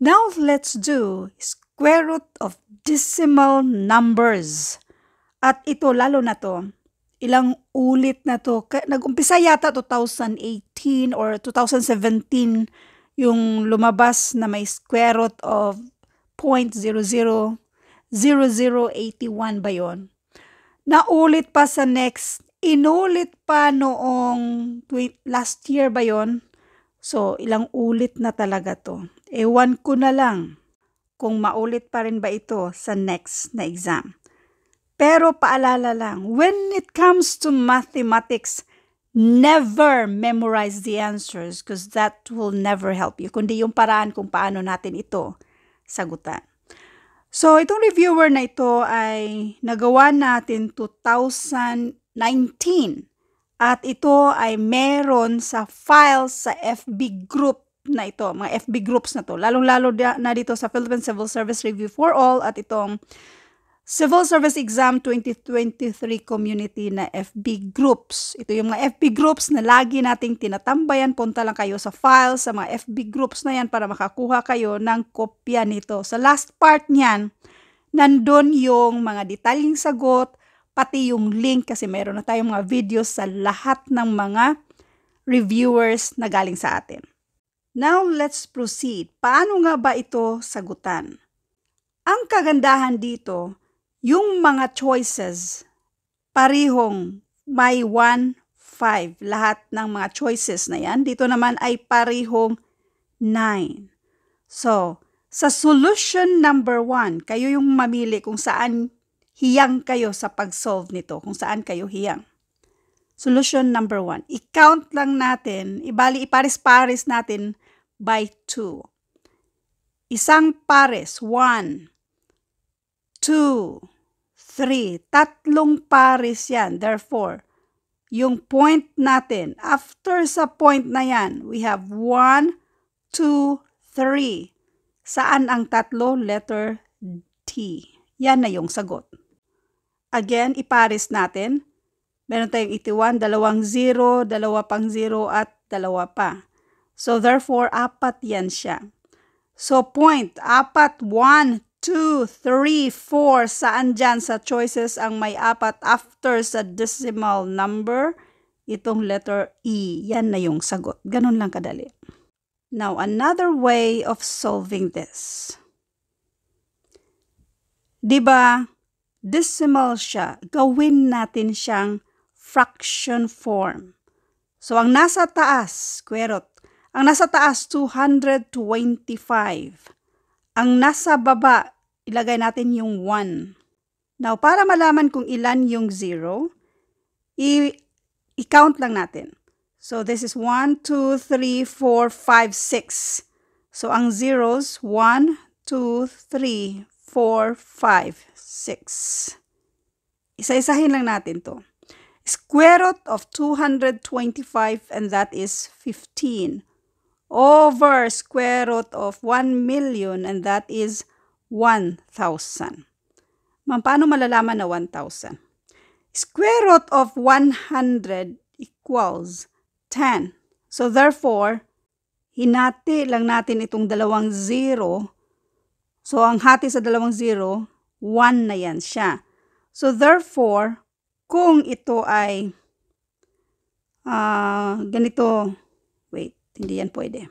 Now let's do square root of decimal numbers. At ito, lalo na to, ilang ulit na to. Nag-umpisa yata 2018 or 2017 yung lumabas na may square root of 0.000081 ba yon? Naulit pa sa next, inulit pa noong last year ba yon? So, ilang ulit na talaga to. Ewan ko na lang kung maulit pa rin ba ito sa next na exam. Pero paalala lang, when it comes to mathematics, never memorize the answers because that will never help you, kundi yung paraan kung paano natin ito sagutan. So, itong reviewer na ito ay nagawa natin 2019 at ito ay meron sa files sa FB group na ito, mga FB groups na to, lalong-lalo na dito sa Philippine Civil Service Review for All at itong Civil Service Exam 2023 Community na FB groups. Ito yung mga FB groups na lagi nating tinatambayan. Punta lang kayo sa file sa mga FB groups na yan para makakuha kayo ng kopya nito. Sa last part niyan, nandun yung mga detalyeng sagot, pati yung link kasi meron na tayong mga videos sa lahat ng mga reviewers na galing sa atin. Now, let's proceed. Paano nga ba ito sagutan? Ang kagandahan dito, yung mga choices, parihong may 1, 5. Lahat ng mga choices na yan. Dito naman ay parihong 9. So, sa solution number 1, kayo yung mamili kung saan hiyang kayo sa pag-solve nito, kung saan kayo hiyang. Solution number one, i-count lang natin, ibali iparis-paris natin by 2. Isang pares, 1, 2, 3. Tatlong pares yan. Therefore, yung point natin, after sa point na yan, we have 1, 2, 3. Saan ang tatlo? Letter T. Yan na yung sagot. Again, ipares natin meron tayong 81, dalawang 0, dalawa pang 0 at dalawa pa. So therefore, apat yan siya. So point, apat, 1, 2, 3, 4. Saan dyan sa choices ang may apat after sa decimal number? Itong letter E. Yan na yung sagot. Ganun lang kadali. Now, another way of solving this. 'Di ba? Decimal siya. Gawin natin siyang fraction form. So, ang nasa taas, root. Ang nasa taas, 225. Ang nasa baba, ilagay natin yung 1. Now, para malaman kung ilan yung 0, i-count lang natin. So, this is 1, 2, 3, 4, 5, 6. So, ang zeros, 1, 2, 3, 4, 5, 6. Isa-isahin lang natin to. Square root of 225 and that is 15 over square root of 1 million and that is 1,000. Ma'am, paano malalaman na 1,000? Square root of 100 equals 10. So therefore, hinati lang natin itong dalawang zero. So ang hati sa dalawang zero, 1 na yan siya. So therefore, kung ito ay uh, ganito, wait, hindi yan pwede.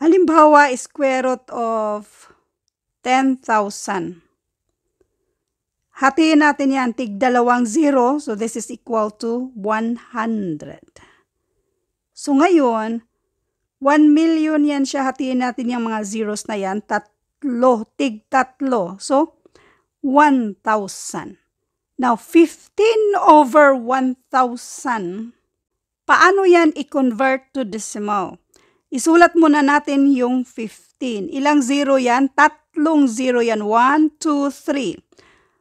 Halimbawa, square root of 10,000. Hatiin natin yan, tig dalawang zero, so this is equal to 100. So ngayon, 1 million yan siya, hatiin natin yung mga zeros na yan, tatlo, tig tatlo. So, 1,000. Now, 15 over 1,000, paano yan i-convert to decimal? Isulat muna natin yung 15. Ilang zero yan? Tatlong zero yan. 1, 2, 3.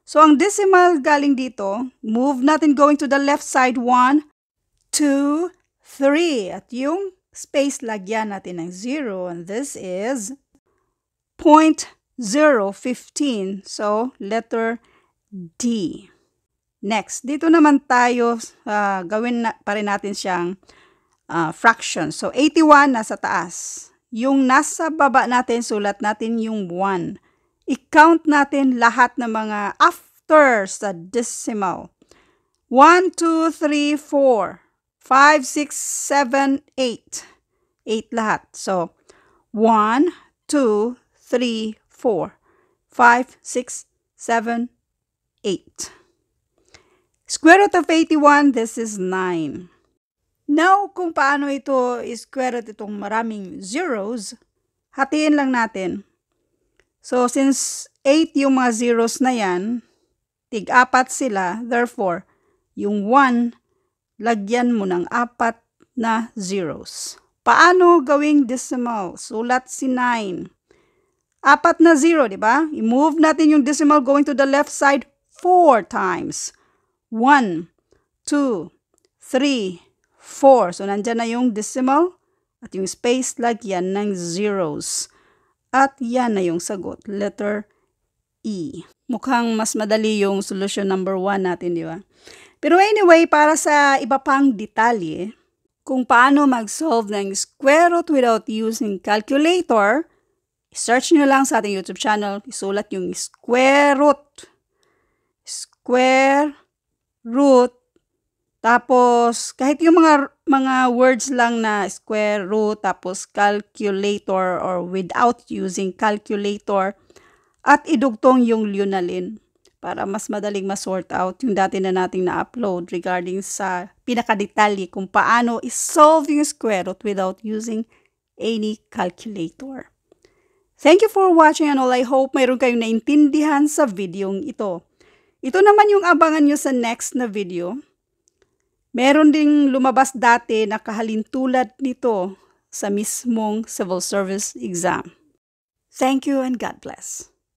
So, ang decimal galing dito, move natin going to the left side. 1, 2, 3. At yung space, lagyan natin ng 0. And this is 0.015. So, letter D. Next, dito naman tayo, uh, gawin na, pa rin natin siyang uh, fraction. So, 81 nasa taas. yung nasa baba natin, sulat natin yung 1. I-count natin lahat ng mga after sa decimal. 1, 2, 3, 4, 5, 6, 7, 8. 8 lahat. So, 1, 2, 3, 4, 5, 6, 7, 8. Square root of 81, this is 9. Now, kung paano ito square root itong maraming zeros, hatiin lang natin. So, since 8 yung mga zeros na yan, tig-apat sila, therefore, yung 1, lagyan mo ng apat na zeros. Paano gawing decimal? Sulat si 9. Apat na zero, di ba? I-move natin yung decimal going to the left side four times. 1, 2, 3, 4. So, nandyan na yung decimal at yung space lagyan ng zeros. At yan na yung sagot, letter E. Mukhang mas madali yung solution number 1 natin, di ba? Pero anyway, para sa iba pang detalye, kung paano mag-solve ng square root without using calculator, search nyo lang sa ating YouTube channel, isulat yung square root. Square root. Tapos, kahit yung mga, mga words lang na square root, tapos calculator or without using calculator, at idugtong yung lunalin para mas madaling ma-sort out yung dati na nating na-upload regarding sa pinakadetalye kung paano isolve yung square root without using any calculator. Thank you for watching and all. I hope mayroon kayong naintindihan sa videong ito. Ito naman yung abangan nyo sa next na video. Meron ding lumabas dati na kahalintulad nito sa mismong civil service exam. Thank you and God bless.